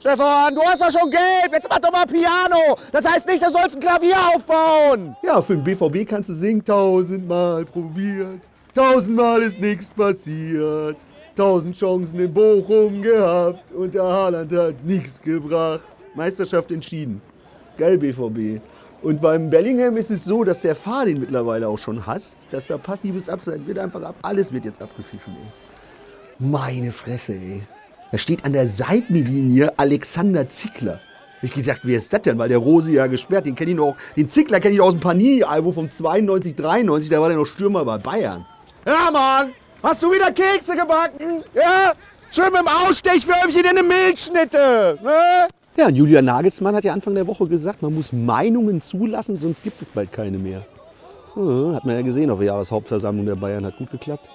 Stefan, du hast doch schon Geld. Jetzt mach doch mal Piano. Das heißt nicht, du sollst ein Klavier aufbauen. Ja, für den BVB kannst du singen, tausendmal probiert. Tausendmal ist nichts passiert. Tausend Chancen in Bochum gehabt und der Haaland hat nichts gebracht. Meisterschaft entschieden. Geil, BVB. Und beim Bellingham ist es so, dass der Fahr den mittlerweile auch schon hasst, dass da passives Abseits wird einfach ab. Alles wird jetzt abgepfiffen, ey. Meine Fresse, ey. Da steht an der Seitenlinie Alexander Zickler. Ich gedacht, wer ist das denn? Weil der Rose ja gesperrt, den kenne ich noch. Den Zickler kenne ich aus dem Panini-Album vom 92, 93, da war der noch Stürmer bei Bayern. Ja, Mann. Hast du wieder Kekse gebacken? Ja? Schön mit dem Ausstechwürmchen in eine Milchschnitte. Ne? Ja, und Julian Nagelsmann hat ja Anfang der Woche gesagt, man muss Meinungen zulassen, sonst gibt es bald keine mehr. Ja, hat man ja gesehen auf der Jahreshauptversammlung der Bayern, hat gut geklappt.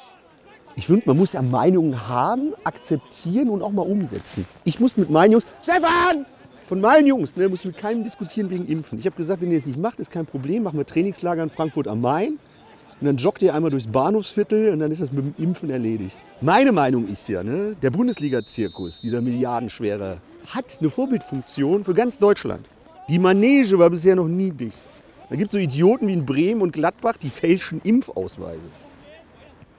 Ich finde, man muss ja Meinungen haben, akzeptieren und auch mal umsetzen. Ich muss mit meinen Jungs, Stefan! Von meinen Jungs, ne, muss ich mit keinem diskutieren wegen Impfen. Ich habe gesagt, wenn ihr es nicht macht, ist kein Problem, machen wir Trainingslager in Frankfurt am Main. Und dann joggt ihr einmal durchs Bahnhofsviertel und dann ist das mit dem Impfen erledigt. Meine Meinung ist ja, ne, der Bundesliga-Zirkus, dieser milliardenschwere, hat eine Vorbildfunktion für ganz Deutschland. Die Manege war bisher noch nie dicht. Da gibt es so Idioten wie in Bremen und Gladbach, die fälschen Impfausweise.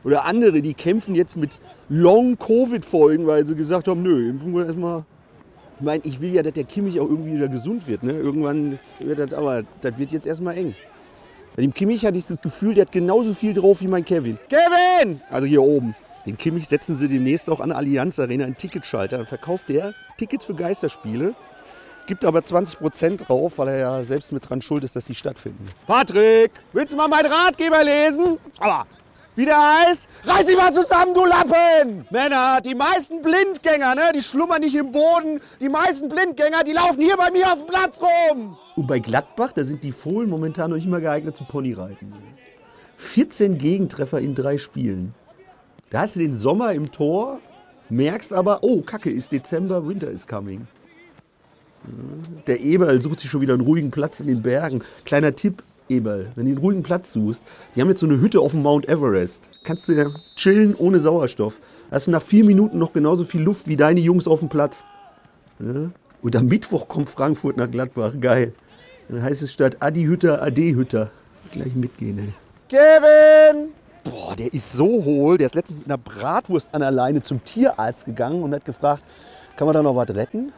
Oder andere, die kämpfen jetzt mit Long-Covid-Folgen, weil sie gesagt haben, nö, impfen wir erstmal. Ich meine, ich will ja, dass der Kimmich auch irgendwie wieder gesund wird. Ne? Irgendwann wird das, aber das wird jetzt erstmal eng. Bei dem Kimmich hatte ich das Gefühl, der hat genauso viel drauf wie mein Kevin. Kevin! Also hier oben. Den Kimmich setzen sie demnächst auch an der Allianz Arena einen Ticketschalter. Dann verkauft der Tickets für Geisterspiele, gibt aber 20% drauf, weil er ja selbst mit dran schuld ist, dass die stattfinden. Patrick, willst du mal meinen Ratgeber lesen? Aber wie der heißt? Reiß dich mal zusammen, du Lappen! Männer, die meisten Blindgänger, ne, die schlummern nicht im Boden. Die meisten Blindgänger, die laufen hier bei mir auf dem Platz rum. Und bei Gladbach, da sind die Fohlen momentan noch nicht mal geeignet zum Ponyreiten. 14 Gegentreffer in drei Spielen. Da hast du den Sommer im Tor, merkst aber, oh, Kacke, ist Dezember, Winter is coming. Der Eberl sucht sich schon wieder einen ruhigen Platz in den Bergen. Kleiner Tipp, Eberl, wenn du einen ruhigen Platz suchst, die haben jetzt so eine Hütte auf dem Mount Everest. Kannst du chillen ohne Sauerstoff. Da hast du nach vier Minuten noch genauso viel Luft wie deine Jungs auf dem Platz. Ja? Und am Mittwoch kommt Frankfurt nach Gladbach. Geil. Dann heißt es statt Adi Hütter, Ade Hütter. Gleich mitgehen, ey. Kevin! Boah, der ist so hohl. Der ist letztens mit einer Bratwurst an der Leine zum Tierarzt gegangen und hat gefragt, kann man da noch was retten?